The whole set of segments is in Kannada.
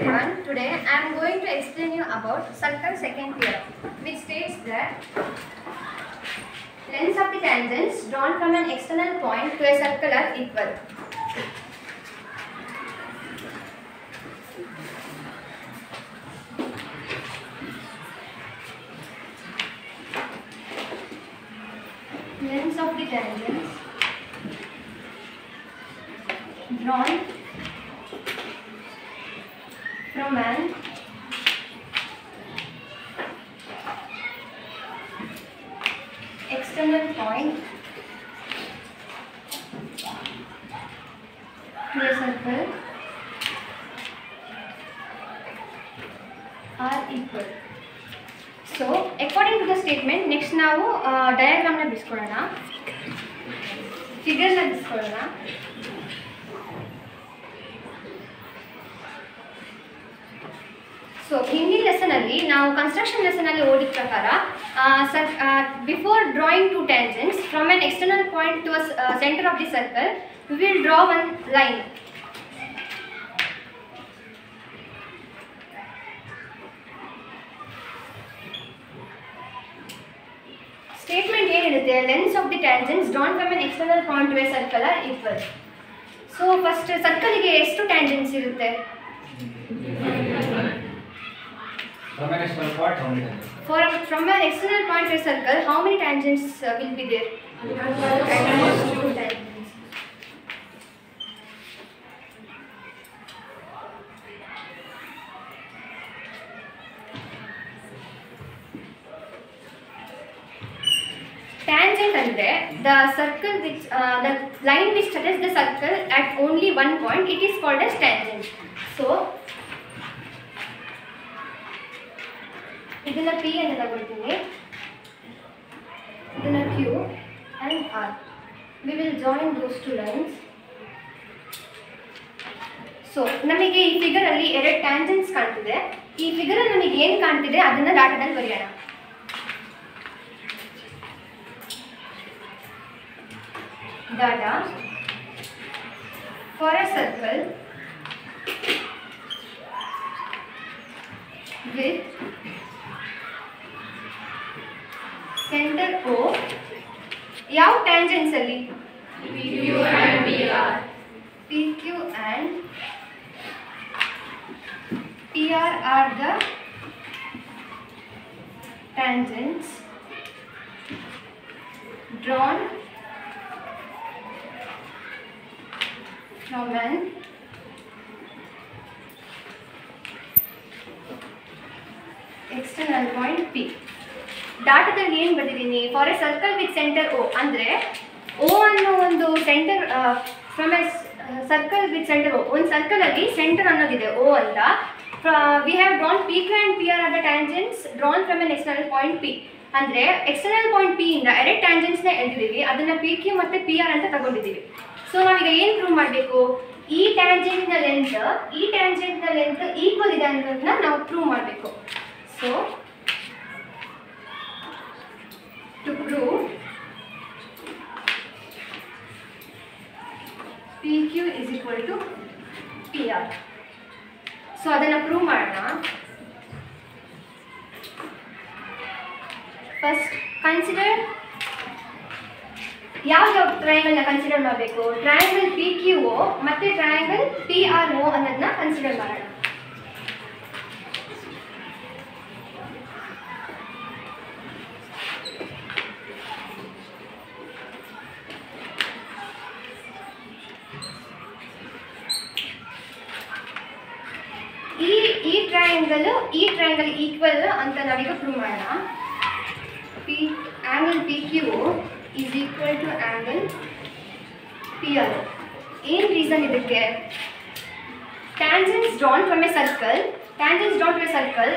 everyone. Today I am going to explain you about circle second theorem, which states that lengths of the tangents drawn from an external point to a circle are equal. Lengths of the tangents drawn from an external point to a circle are equal. So according to the statement next ನಾವು ಡಯಾಗ್ರಾಮ್ನ ಬಿಡಿಸ್ಕೊಳ್ಳೋಣ ಫಿಗರ್ನ ಬಿಡಿಸ್ಕೊಳ್ಳೋಣ ಸೊ ಹಿಂದಿನ ಲೆಸನಲ್ಲಿ ನಾವು ಕನ್ಸ್ಟ್ರಕ್ಷನ್ ಲೆಸನಲ್ಲಿ ಓದಿದ ಪ್ರಕಾರ sir before drawing two tangents from an external point to centre of the circle we will draw one line statement ಏನು ಹೇಳುತ್ತೆ lengths of the tangents drawn from an external point to a circle are equal so first ಸರ್ಕಲ್ಗೆ ಎಷ್ಟು ಟ್ಯಾಂಜೆಂಟ್ಸ್ ಇರುತ್ತೆ From an external point, how many times? For from an external point to a circle, how many tangents uh, will be there? Two tangents. Tangent ಅಂದ್ರೆ the circle which uh, the line which touches the circle at only one point, it is called as tangent. So ಇದನ್ನ ಪಿ ಅಂತ ತಗೊಳ್ತೀನಿ. ಇದನ್ನ Q and R we will join those two lines so ನಮಗೆ ಈ ಫಿಗರಲ್ಲಿ ಎರಡು ಟ್ಯಾಂಜೆಂಟ್ಸ್ ಕಾಣ್ತಿದೆ. ಈ ಫಿಗರಲ್ಲಿ ನಮಗೆ ಏನು ಕಾಣ್ತಿದೆ? ಅದನ್ನ ಡಾಟಾದಲ್ಲಿ ಬರೆಯೋಣ. Data for a circle ಯಾವ ಟ್ಯಾಂಜೆಂಟ್ಸ್ ಅಲ್ಲಿ P Q and P R R the tangents drawn from an external point P. ಡಾಟಾದಲ್ಲಿ ಏನು ಬರೆದಿದ್ದೀನಿ for a circle with centre O ಅಂದರೆ ಓ ಅನ್ನೋ ಒಂದು centre from a circle with centre O ಒಂದು ಸರ್ಕಲಲ್ಲಿ ಸೆಂಟರ್ ಅನ್ನೋದಿದೆ ಓ ಅಂತ. We have drawn P Q and P R R the tangents drawn from an external point P ಅಂದರೆ ಎಕ್ಸ್ಟರ್ನಲ್ ಪಾಯಿಂಟ್ ಪಿ ಇಂದ ಎರಡು ಟ್ಯಾಂಜೆನ್ಸ್ನ ಎಳೆದಿದ್ದೀವಿ. ಅದನ್ನು ಪಿ ಕ್ಯೂ ಮತ್ತು ಪಿ ಆರ್ ಅಂತ ತಗೊಂಡಿದ್ದೀವಿ. ಸೊ ನಾವೀಗ ಏನು ಪ್ರೂವ್ ಮಾಡಬೇಕು? ಈ ಟ್ಯಾಂಜೆಂಟ್ನ ಲೆಂತ್ ಈ ಟ್ಯಾಂಜೆಂಟ್ನ ಲೆಂತ್ ಈಕ್ವಲ್ ಇದೆ ಅನ್ನೋದನ್ನ ನಾವು ಪ್ರೂವ್ ಮಾಡಬೇಕು. So to prove PQ is equal to PR. So ಅದನ್ನು ಪ್ರೂವ್ ಮಾಡೋಣ. ಫಸ್ಟ್ ಕನ್ಸಿಡರ್ ಯಾವ ಯಾವ ಟ್ರಯಾಂಗಲ್ನ ಕನ್ಸಿಡರ್ ಮಾಡಬೇಕು? ಟ್ರಯಾಂಗಲ್ ಪಿ ಕ್ಯೂ ಒ ಮತ್ತು ಟ್ರಯಾಂಗಲ್ ಪಿ ಆರ್ ಒ ಅನ್ನೋದನ್ನ ಕನ್ಸಿಡರ್ ಮಾಡೋಣ. ಟ್ರಯಾಂಗಲ್ ಈ ಟ್ರಯಾಂಗಲ್ ಈಕ್ವಲ್ ಅಂತ ನಾವೀಗ ಪ್ರೂವ್ ಮಾಡೋಣ. P angle P Q is equal to angle P R ಏನು ರೀಸನ್ ಇದಕ್ಕೆ? Tangents drawn from a circle tangents drawn to a circle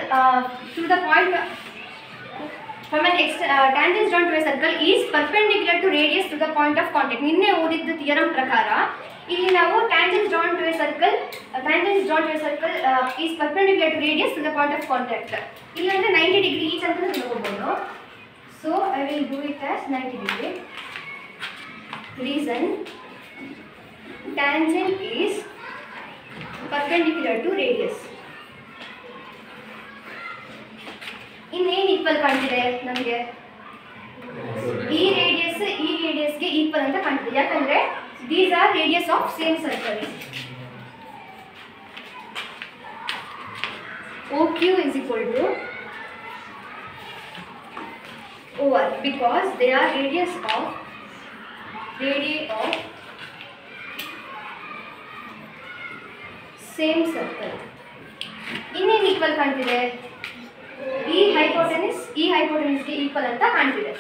to the point from an ex tangents drawn to a circle is perpendicular to radius to the point of contact ನಿನ್ನೆ ಓದಿದ್ದ ಥಿಯರಮ್ ಪ್ರಕಾರ ಇಲ್ಲಿ ನಾವು tangents drawn to a circle tangents drawn to a circle is perpendicular to radius the point of contact ಇಲ್ಲಾಂದರೆ ನೈಂಟಿ ಡಿಗ್ರಿ ಈಚ್ ಅಂತ ತಿಳ್ಕೊಬೋದು so I will do it as ninety degree reason tangent is perpendicular to radius. ಇನ್ನೇನು ಈಕ್ವಲ್ ಕಾಣ್ತಿದೆ ನಮಗೆ ಈ ರೇಡಿಯಸ್ ಈ ರೇಡಿಯಸ್ಗೆ ಈಕ್ವಲ್ ಅಂತ ಕಾಣ್ತಿದೆ ಯಾಕಂದರೆ these are radius of same circle O Q is equal to O R because they are radius of radii of same circle ಇನ್ನೇನು ಈಕ್ವಲ್ ಕಾಣ್ತಿದೆ ಈ ಹೈಪೋಟೆನಿಸ್ ಈ ಹೈಪೋಟೆನಿಸ್ಗೆ ಈಕ್ವಲ್ ಅಂತ ಕಾಣ್ತಿದೆ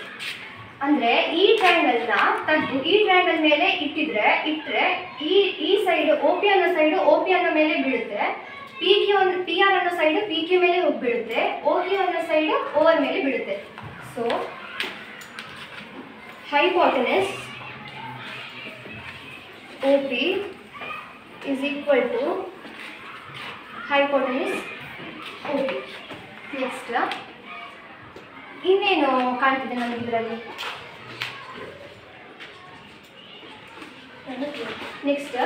ಅಂದ್ರೆ ಈ ಟ್ರಯಾಂಗಲ್ನ ತೆಗೆದು ಈ ಟ್ರಯಾಂಗಲ್ ಮೇಲೆ ಇಟ್ಟಿದ್ರೆ ಇಟ್ಟರೆ ಈ ಈ ಸೈಡ್ ಒ ಪಿ ಅನ್ನೋ ಸೈಡ್ ಒ ಪಿ ಅನ್ನೋ ಮೇಲೆ ಬೀಳುತ್ತೆ. ಪಿ ಕ್ಯೂ ಒಂದು ಪಿ ಆರ್ ಅನ್ನೋ ಸೈಡ್ ಪಿ ಕ್ಯೂ ಮೇಲೆ ಹೋಗಿ ಬೀಳುತ್ತೆ. ಓ ಕ್ಯೂ ಅನ್ನೋ ಸೈಡು ಓವರ್ ಮೇಲೆ ಬೀಳುತ್ತೆ. So P is equal to hypotenuse O P next ಇನ್ನೇನು ಕಾಣ್ತಿದೆ ನಮಗೆ ಇದರಲ್ಲಿ? ನೆಕ್ಸ್ಟ್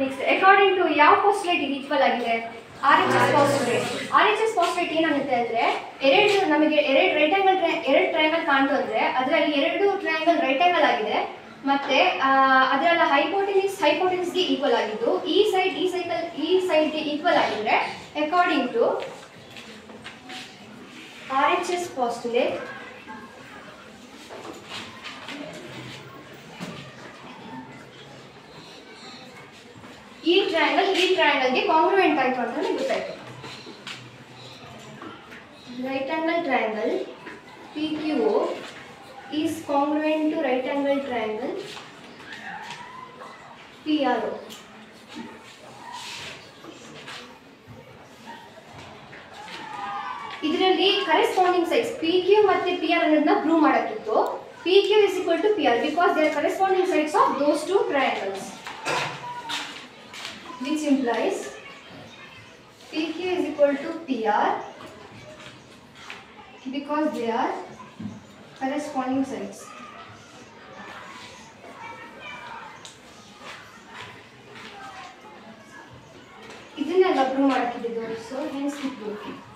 ನೆಕ್ಸ್ಟ್ ಅಕಾರ್ಡಿಂಗ್ ಟು ಯಾವ ಪಾಸ್ಟುಲೇಟ್ ಇದು ಈಕ್ವಲ್ ಆಗಿದೆ? R H S postulate R H S postulate ಏನಾಗುತ್ತೆ ಅಂದ್ರೆ, ಎರಡು ನಮಗೆ ಎರಡು ರೈಟ್ ಆಂಗಲ್ ಎರಡು ಟ್ರಯಾಂಗಲ್ ಕಾಣ್ತು ಅಂದ್ರೆ ಅದರಲ್ಲಿ ಎರಡು ಟ್ರಯಾಂಗಲ್ ರೈಟ್ ಆಂಗಲ್ ಆಗಿದೆ. ಮತ್ತೆ ಅದರಲ್ಲಿ ಹೈಪೋಟಿನಿಸ್ ಹೈಪೋಟಿನಿಸ್ಗೆ ಈಕ್ವಲ್ ಆಗಿದ್ದು ಈ ಸೈಡ್ ಈ ಸೈಕಲ್ ಈ ಸೈಡ್ಗೆ ಈಕ್ವಲ್ ಆಗಿದ್ರೆ according to R H S postulate ಈ ಟ್ರಯಾಂಗಲ್ ಈ ಟ್ರಯಾಂಗಲ್ಗೆ ಕಾಂಗ್ರುವೆಂಟ್ ಆಯಿತು ಅಂತ ನಮಗೆ ಗೊತ್ತಾಯ್ತು right angle triangle P Q is congruent to right angle triangle P R O ಇದರಲ್ಲಿ ಕರೆಸ್ಪಾಂಡಿಂಗ್ ಸೈಡ್ಸ್ ಪಿ ಕ್ಯೂ ಮತ್ತೆ ಪಿ ಆರ್ ಅನ್ನೋದನ್ನ prove ಮಾಡಕ್ಕಿತ್ತು. P Q is equal to P R because they are corresponding sides of those two triangles which implies PQ is to P PR because they are corresponding sides. ಇದನ್ನೆಲ್ಲ ಪ್ರೂವ್ ಮಾಡಕ್ಕಿದ್ದು ಸೊ ಹೆನ್ಸ್ ಪ್ರೂವ್